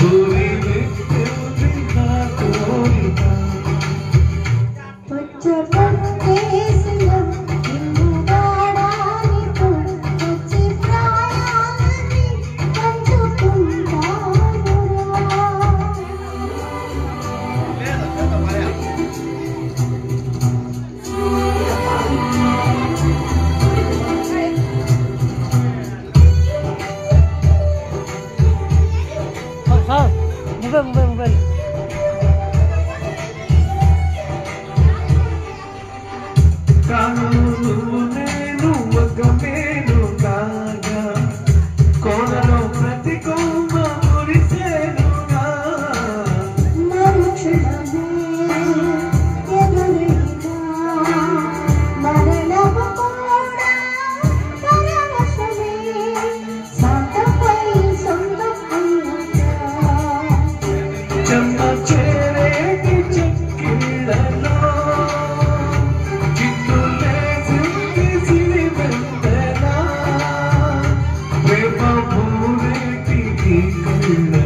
Good. Vamos, vamos, vamos. Carro no neno, agamemnon. you.